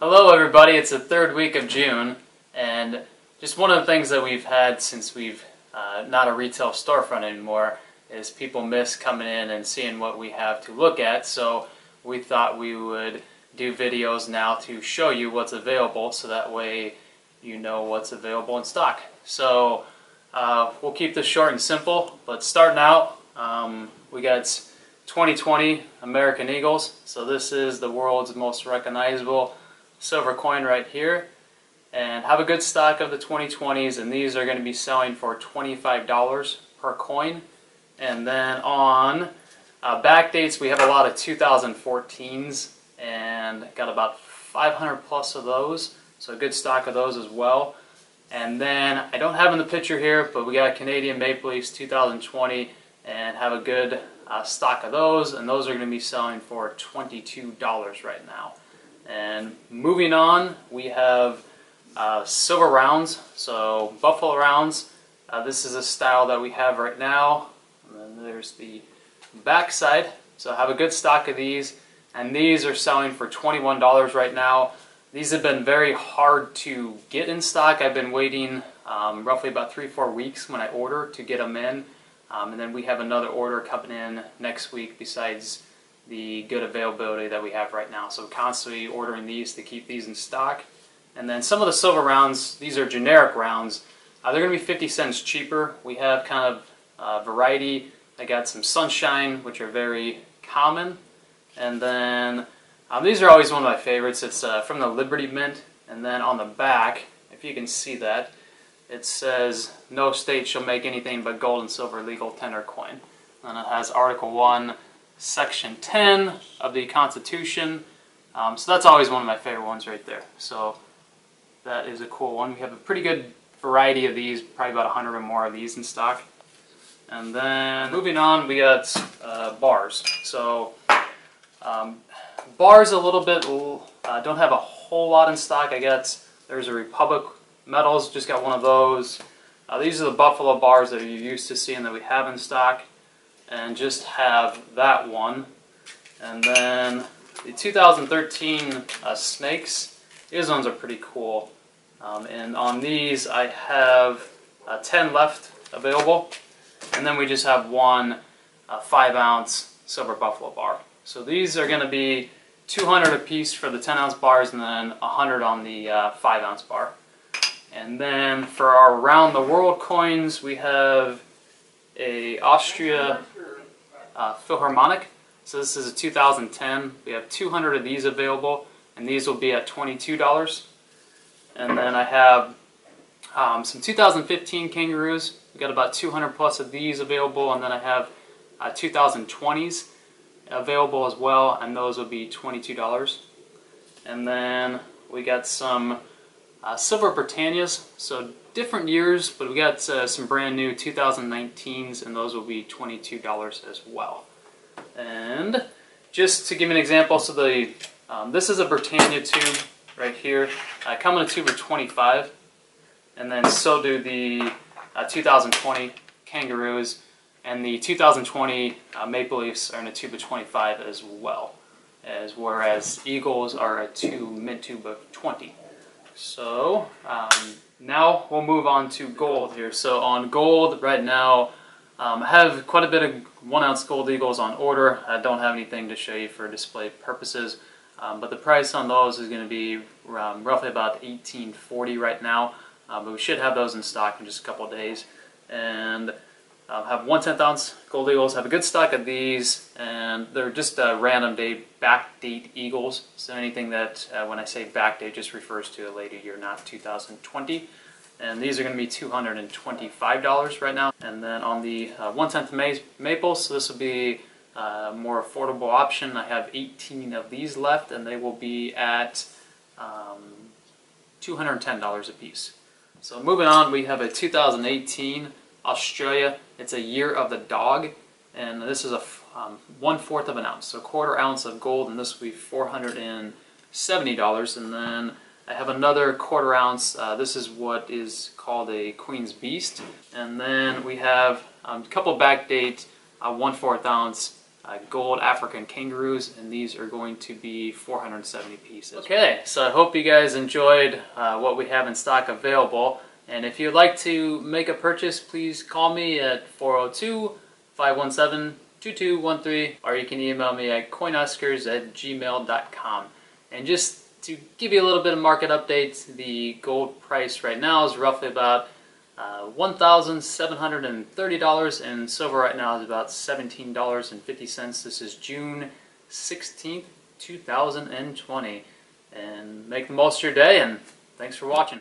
Hello everybody, it's the third week of June and just one of the things that we've had since we've uh, not a retail storefront anymore is people miss coming in and seeing what we have to look at. So we thought we would do videos now to show you what's available so that way you know what's available in stock. So uh, we'll keep this short and simple but starting out um, we got 2020 American Eagles. So this is the world's most recognizable silver coin right here. And have a good stock of the 2020s and these are going to be selling for $25 per coin. And then on uh, back dates we have a lot of 2014s and got about 500 plus of those. So a good stock of those as well. And then I don't have in the picture here but we got Canadian Maple Leafs 2020 and have a good uh, stock of those. And those are going to be selling for $22 right now and moving on, we have uh, silver rounds, so buffalo rounds. Uh, this is a style that we have right now. And then there's the back side. So have a good stock of these, and these are selling for $21 right now. These have been very hard to get in stock. I've been waiting um, roughly about three, four weeks when I order to get them in. Um, and then we have another order coming in next week besides the good availability that we have right now. So constantly ordering these to keep these in stock. And then some of the silver rounds, these are generic rounds. Uh, they're going to be 50 cents cheaper. We have kind of uh, variety. I got some sunshine, which are very common. And then um, these are always one of my favorites. It's uh, from the Liberty Mint. And then on the back, if you can see that, it says, no state shall make anything but gold and silver legal tender coin. And it has Article 1, Section 10 of the Constitution. Um, so that's always one of my favorite ones right there. So that is a cool one. We have a pretty good variety of these, probably about 100 or more of these in stock. And then moving on, we got uh, bars. So um, bars a little bit, uh, don't have a whole lot in stock. I got, there's a Republic Metals, just got one of those. Uh, these are the Buffalo bars that you're used to seeing that we have in stock and just have that one. And then the 2013 uh, snakes, these ones are pretty cool. Um, and on these I have uh, 10 left available. And then we just have one uh, 5 ounce silver buffalo bar. So these are going to be 200 a piece for the 10 ounce bars and then 100 on the uh, 5 ounce bar. And then for our round the world coins we have a Austria uh, Philharmonic. So this is a 2010. We have 200 of these available, and these will be at $22. And then I have um, some 2015 kangaroos. We got about 200 plus of these available, and then I have uh, 2020s available as well, and those will be $22. And then we got some uh, Silver Britannias, so different years, but we got uh, some brand new 2019s, and those will be $22 as well. And just to give an example, so the um, this is a Britannia tube right here. Uh, come in a tube of 25, and then so do the uh, 2020 Kangaroos, and the 2020 uh, Maple Leafs are in a tube of 25 as well, as whereas Eagles are a two mid tube of 20. So um, now we'll move on to gold here. So on gold right now, um, I have quite a bit of one ounce gold eagles on order. I don't have anything to show you for display purposes, um, but the price on those is going to be um, roughly about 1840 right now. Uh, but we should have those in stock in just a couple days. And uh, have one tenth ounce gold eagles. Have a good stock of these, and they're just uh, random day back date eagles. So anything that uh, when I say back date just refers to a later year, not 2020. And these are going to be $225 right now. And then on the uh, one tenth maple, so this will be a more affordable option. I have 18 of these left, and they will be at um, $210 a piece. So moving on, we have a 2018 Australia. It's a year of the dog, and this is a um, one fourth of an ounce, so a quarter ounce of gold, and this will be four hundred and seventy dollars. And then I have another quarter ounce. Uh, this is what is called a Queen's Beast, and then we have um, a couple backdate uh, one fourth ounce uh, gold African kangaroos, and these are going to be 470 pieces. Okay, so I hope you guys enjoyed uh, what we have in stock available. And if you'd like to make a purchase, please call me at 402 517 2213, or you can email me at coinhuskers at gmail.com. And just to give you a little bit of market updates, the gold price right now is roughly about uh, $1,730, and silver right now is about $17.50. This is June 16th, 2020. And make the most of your day, and thanks for watching.